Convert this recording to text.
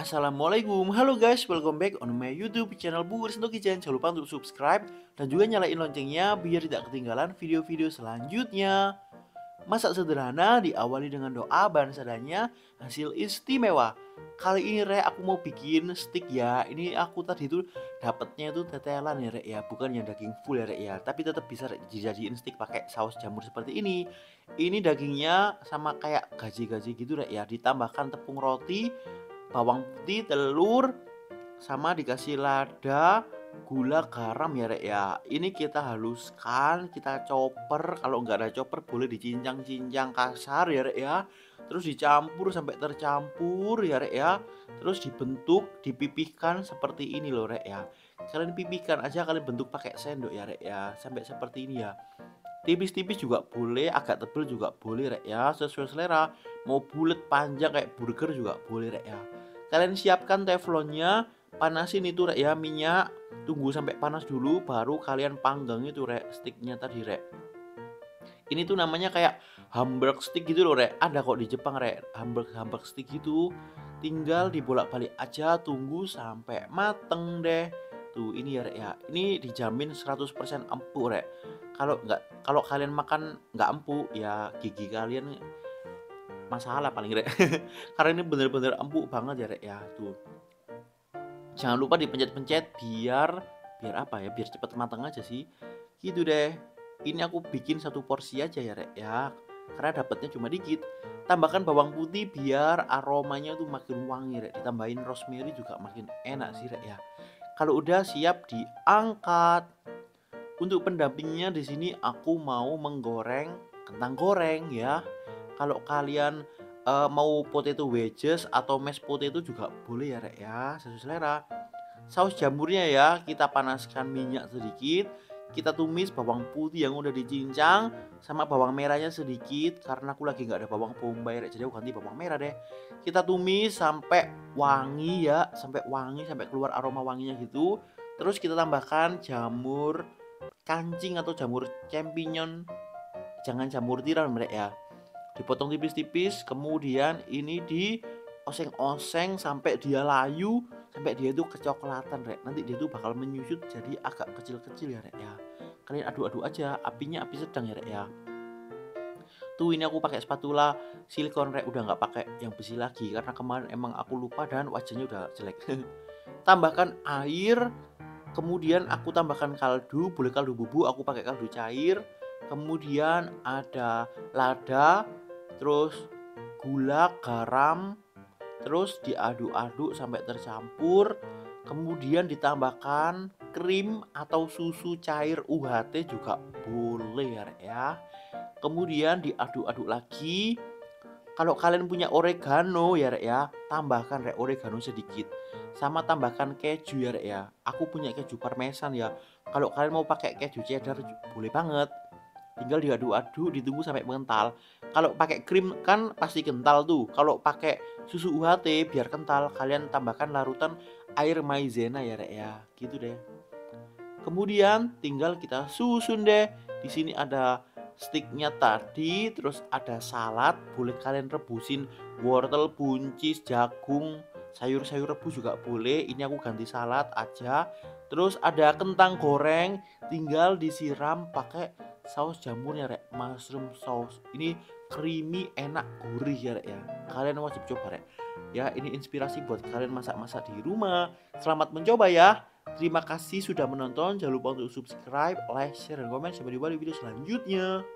Assalamualaikum, halo guys, welcome back on my YouTube channel Bu Risno Kitchen. Jangan lupa untuk subscribe dan juga nyalain loncengnya biar tidak ketinggalan video-video selanjutnya. Masak sederhana diawali dengan doa dan sadanya hasil istimewa. Kali ini Rek aku mau bikin stick ya. Ini aku tadi itu dapatnya itu tetelan ya Rek ya, bukan yang daging full ya Rek ya. Tapi tetap bisa dijadiin stick pakai saus jamur seperti ini. Ini dagingnya sama kayak gaji-gaji gitu Rek ya. Ditambahkan tepung roti, bawang putih, telur, sama dikasih lada, gula, garam ya rek ya. Ini kita haluskan, kita chopper. Kalau nggak ada chopper boleh dicincang-cincang kasar ya rek ya. Terus dicampur sampai tercampur ya rek ya. Terus dibentuk, dipipihkan seperti ini loh rek ya. Kalian pipihkan aja, kalian bentuk pakai sendok ya rek ya. Sampai seperti ini ya tipis-tipis juga boleh agak tebel juga boleh rek ya sesuai selera mau bulat panjang kayak burger juga boleh rek ya kalian siapkan teflonnya panasin itu rek ya minyak. Tunggu sampai panas dulu baru kalian panggang itu rek sticknya tadi rek. Ini tuh namanya kayak hamburg stick gitu loh rek. Ada kok di Jepang rek. Hamburg hamburg stick gitu. Tinggal dibolak-balik aja tunggu sampai mateng deh. Tuh ini ya rek ya. Ini dijamin 100% empuk rek. Kalau nggak kalau kalian makan nggak empuk ya gigi kalian masalah paling rek. Karena ini bener-bener empuk banget ya rek ya tuh. Jangan lupa dipencet-pencet biar biar apa ya biar cepet matang aja sih. Gitu deh. Ini aku bikin satu porsi aja ya rek ya. Karena dapatnya cuma dikit. Tambahkan bawang putih biar aromanya tuh makin wangi rek. Ditambahin rosemary juga makin enak sih rek ya. Kalau udah siap diangkat. Untuk pendampingnya di sini aku mau menggoreng kentang goreng ya. Kalau kalian uh, mau potato wedges atau mashed potato juga boleh ya rek ya, sesuai selera. Saus jamurnya ya, kita panaskan minyak sedikit, kita tumis bawang putih yang udah dicincang sama bawang merahnya sedikit karena aku lagi nggak ada bawang bombay rek, jadi aku ganti bawang merah deh. Kita tumis sampai wangi ya, sampai wangi sampai keluar aroma wanginya gitu. Terus kita tambahkan jamur kancing atau jamur champignon jangan jamur tiram mereka ya dipotong tipis-tipis kemudian ini di oseng-oseng sampai dia layu sampai dia itu kecoklatan rek. Nanti dia itu bakal menyusut jadi agak kecil-kecil ya rek ya. Kalian aduk-aduk aja apinya api sedang ya rek ya. Tuh ini aku pakai spatula silikon rek. Udah nggak pakai yang besi lagi karena kemarin emang aku lupa dan wajahnya udah jelek. Tambahkan air kemudian aku tambahkan kaldu boleh kaldu bubuk aku pakai kaldu cair. Kemudian ada lada terus gula garam terus diaduk-aduk sampai tercampur kemudian ditambahkan krim atau susu cair UHT juga boleh ya. Kemudian diaduk-aduk lagi. Kalau kalian punya oregano ya rek ya tambahkan rek oregano sedikit. Sama tambahkan keju ya rek ya. Aku punya keju parmesan ya. Kalau kalian mau pakai keju cheddar boleh banget tinggal diaduk-aduk ditunggu sampai mengental. Kalau pakai krim kan pasti kental tuh. Kalau pakai susu UHT biar kental. Kalian tambahkan larutan air maizena ya rek ya. Gitu deh. Kemudian tinggal kita susun deh. Di sini ada sticknya tadi terus ada salad. Boleh kalian rebusin wortel buncis jagung sayur-sayur rebus juga boleh. Ini aku ganti salad aja. Terus ada kentang goreng. Tinggal disiram pakai saus jamurnya rek. Mushroom sauce ini creamy enak gurih ya rek ya. Kalian wajib coba rek. Ya ini inspirasi buat kalian masak-masak di rumah. Selamat mencoba ya. Terima kasih sudah menonton. Jangan lupa untuk subscribe like share dan komen. Sampai jumpa di video selanjutnya